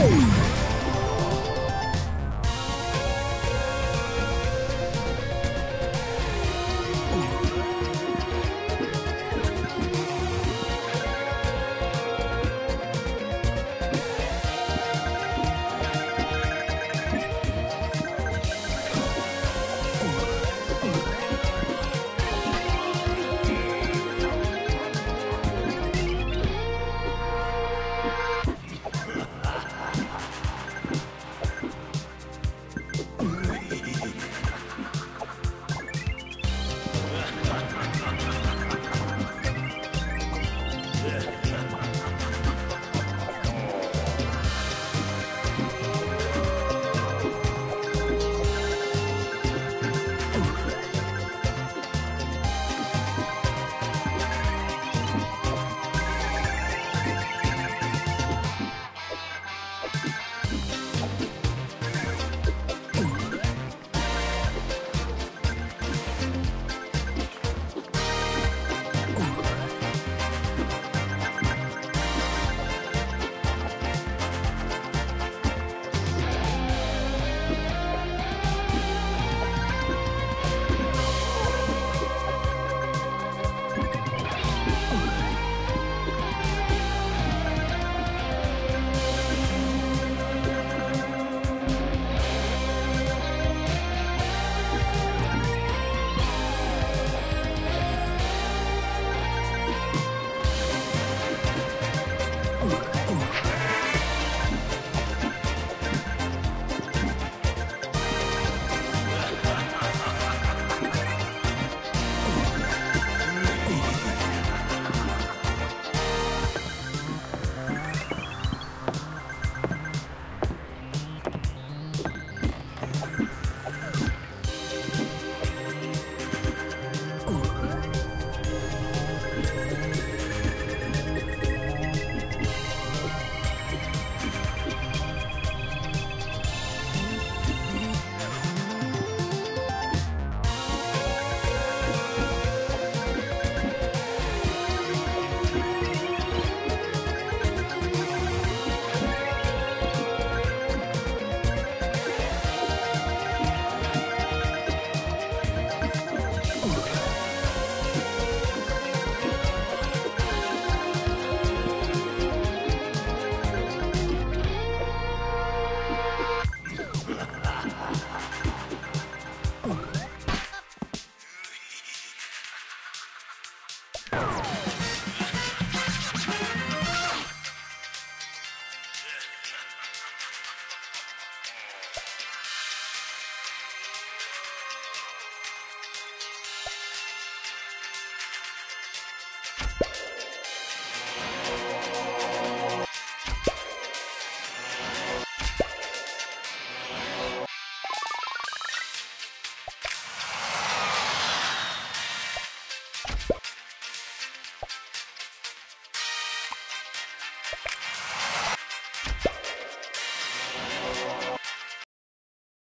Oh!